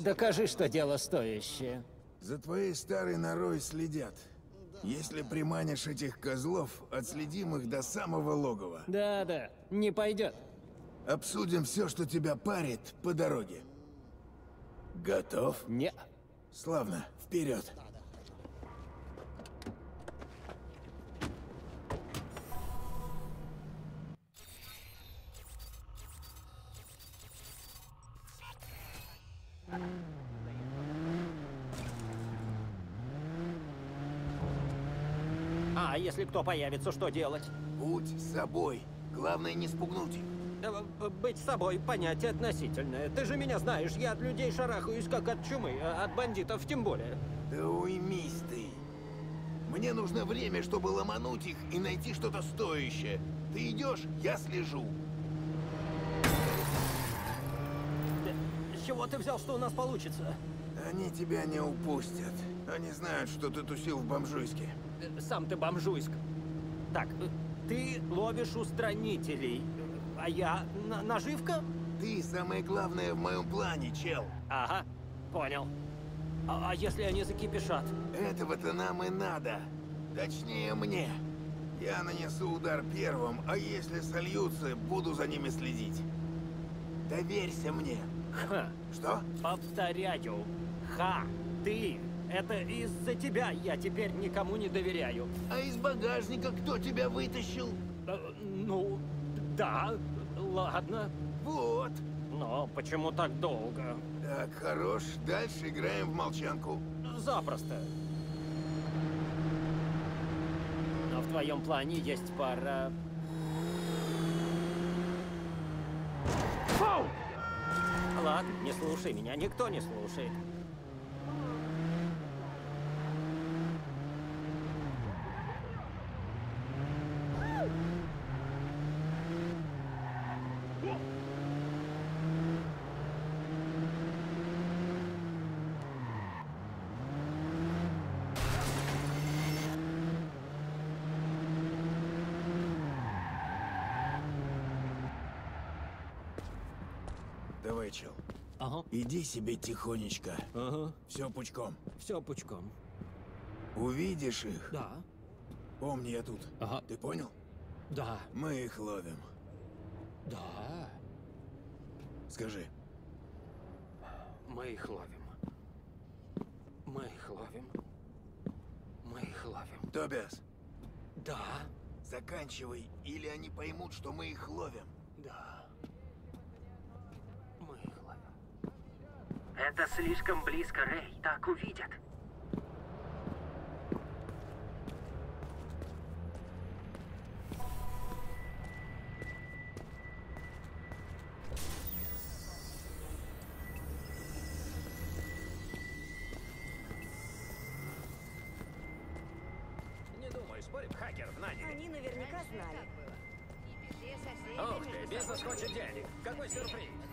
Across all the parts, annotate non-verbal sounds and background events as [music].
Докажи, что дело стоящее. За твоей старой норой следят. Если приманишь этих козлов, отследим их до самого логова. Да-да, не пойдет. Обсудим все, что тебя парит, по дороге. Готов? Не. Славно. Вперед. А если кто появится, что делать? Будь собой. Главное не спугнуть их. Э, э, Быть собой понятие относительное. Ты же меня знаешь, я от людей шарахаюсь, как от чумы, а от бандитов тем более. Да уймись ты. Мне нужно время, чтобы ломануть их и найти что-то стоящее. Ты идешь, я слежу. С чего ты взял, что у нас получится? Они тебя не упустят. Они знают, что ты тусил в бомжуйске. Э, Сам ты бомжуйск. Так, э, ты ловишь устранителей, а я на- наживка? Ты самое главное в моем плане, чел. Ага, понял. А, а если они закипишат? Этого-то нам и надо. Точнее, мне. Я нанесу удар первым, а если сольются, буду за ними следить. Доверься мне. Ха, Что? повторяю. Ха, ты. Это из-за тебя я теперь никому не доверяю. А из багажника кто тебя вытащил? Э, Ну, да, ладно. Вот. Но почему так долго? Так, хорош. Дальше играем в молчанку. Запросто. Но в твоем плане есть пара... Фу! Ладно, не слушай меня, никто не слушает. Давай, чел. Ага, Иди себе тихонечко. ага, Все пучком. все пучком. Увидишь их. Да, Помни, я тут. Ага. Ты понял? да, Мы их ловим. да. Скажи. Мы их ловим. Мы их ловим. Мы их ловим. Тобиас, Да, заканчивай, или они поймут, что мы их ловим. да. Мы их ловим. Это слишком близко, Рэй. Так увидят. Не думаю, спорим, хакер в наняли. Они наверняка знали. Ух ты, бизнес хочет денег. Какой сюрприз.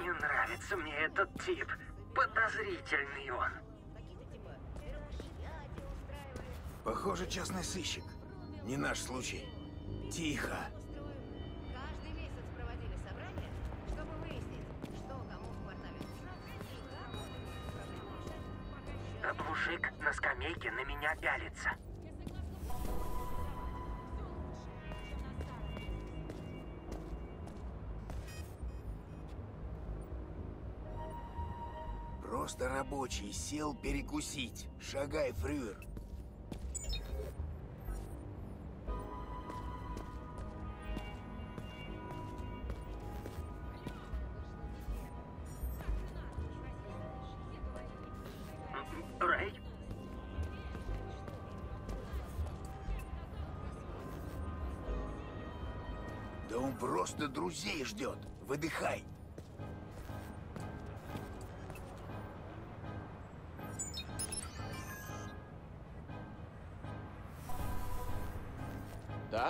Не нравится мне этот тип. Подозрительный он. Похоже, частный сыщик. Не наш случай. Тихо. Каждый месяц проводили собрание, чтобы выяснить, что кому в квартале нужно и как он А Мужик на скамейке на меня пялится. Просто рабочий сел перекусить. Шагай, фрюер. Рэй? Да он просто друзей ждет. Выдыхай.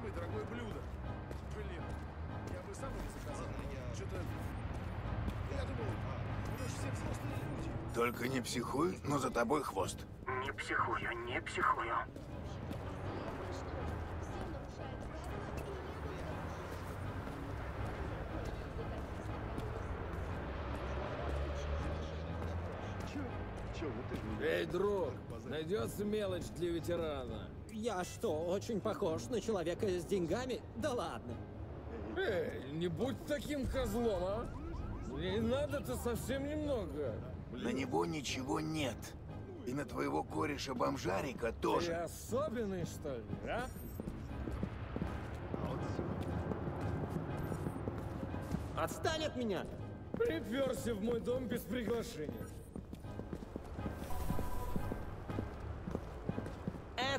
Черт. дорогое блюдо. Блин, я бы сам его заказал. Что-то... Я думал, мы же все взрослые люди. Только не психуй, но за тобой хвост. Не психую, не психую. Эй, друг, найдется мелочь для ветерана. Я что, очень похож на человека с деньгами? Да ладно. Эй, не будь таким козлом, а? Не надо-то совсем немного. На него ничего нет. И на твоего кореша-бомжарика Ты тоже. особенный, что ли, а? Отстань от меня! Приперся в мой дом без приглашения.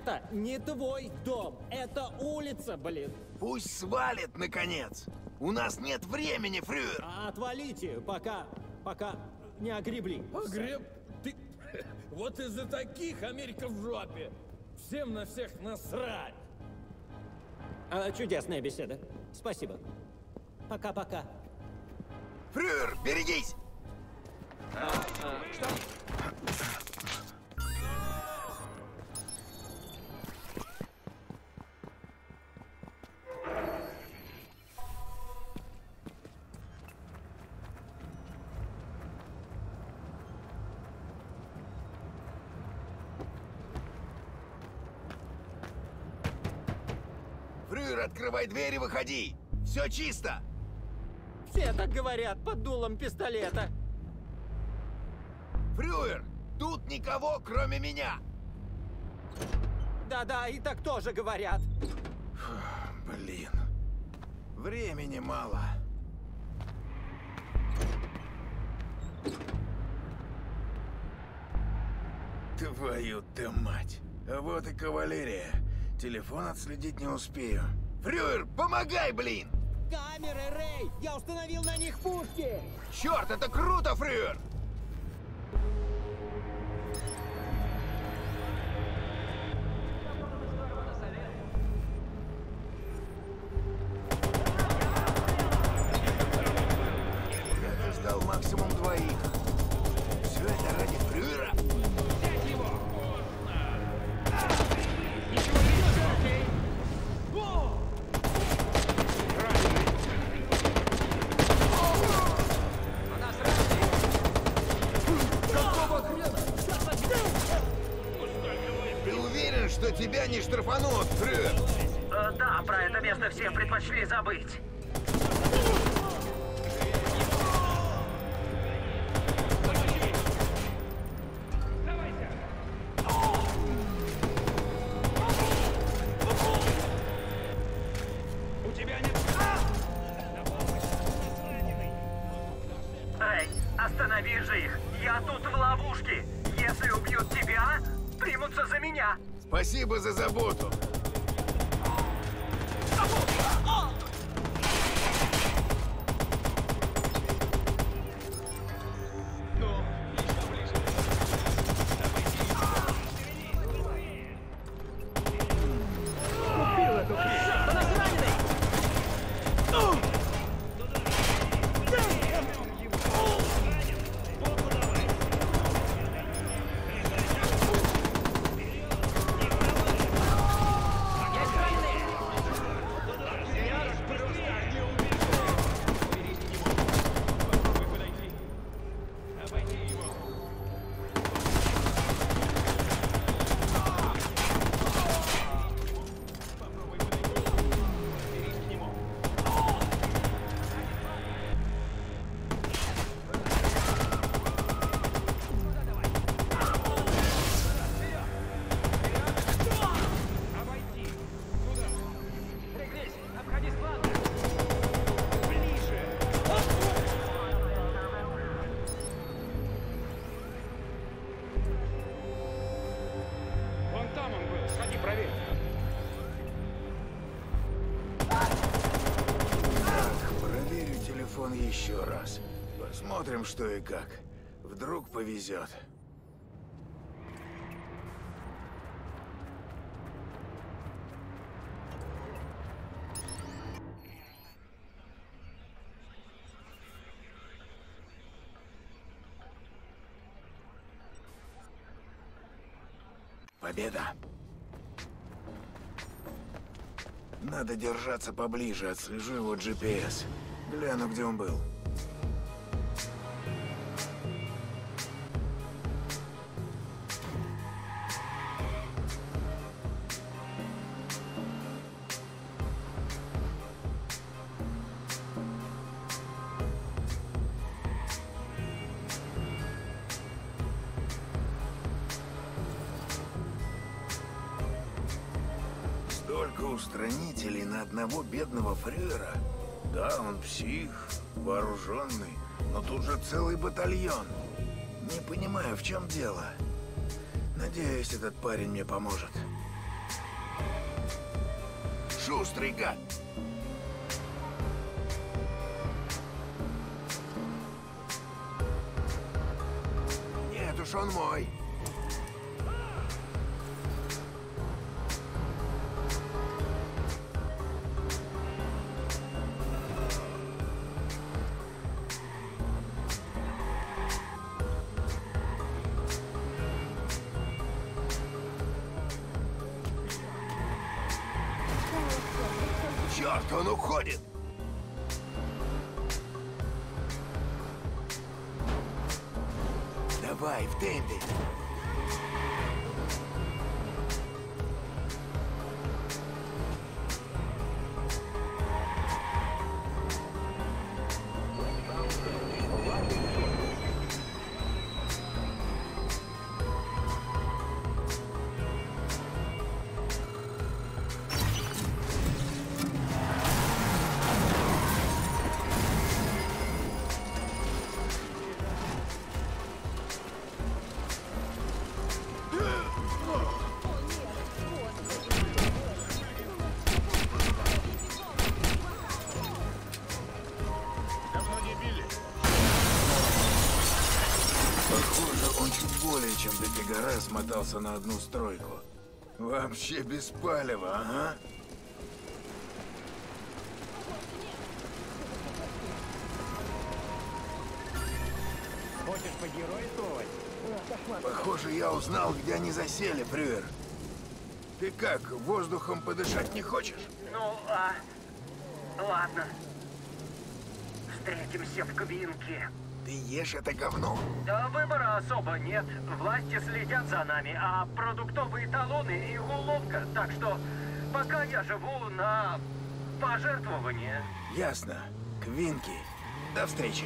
Это не твой дом, это улица, блин. Пусть свалит, наконец. У нас нет времени, фрюер. А Отвалите, пока, пока не огребли. Погреб? Ты... [laughs] Вот из-за таких Америка в жопе. Всем на всех насрать. А, чудесная беседа. Спасибо. Пока-пока. Фрюер, берегись! Фрюер, открывай дверь и выходи! Все чисто! Все так говорят под дулом пистолета. Фрюер, тут никого, кроме меня! Да-да, и так тоже говорят. Блин, времени мало. Твою-то мать. А вот и кавалерия. Телефон отследить не успею. Фрюер, помогай, блин! Камеры, Рэй! Я установил на них пушки! Черт, это круто, Фрюер! Штрафанут, Фрюер? Э, да, про это место все предпочли забыть. Эй, останови же их! Я тут в ловушке! Если убьют тебя, примутся за меня! Спасибо за заботу. Вон еще раз. Посмотрим, что и как. Вдруг повезет. Победа! Надо держаться поближе, отслежу его GPS. Гляну, где он был. Столько устранителей на одного бедного фрюера. Да, он псих, вооруженный, но тут же целый батальон. Не понимаю, в чем дело. Надеюсь, этот парень мне поможет. Шустрый гад! Нет уж, он мой. Черт, он уходит! Давай, в темпе. Смотался на одну стройку. Вообще без палева, ага. Хочешь погеройствовать? Похоже, я узнал, где они засели, Брюер. Ты как, воздухом подышать не хочешь? Ну, а... Ладно. Встретимся в кабинке. Ты ешь это говно. Да выбора особо нет. Власти следят за нами, а продуктовые талоны их уловка. Так что пока я живу на пожертвования. Ясно. Квинки. До встречи.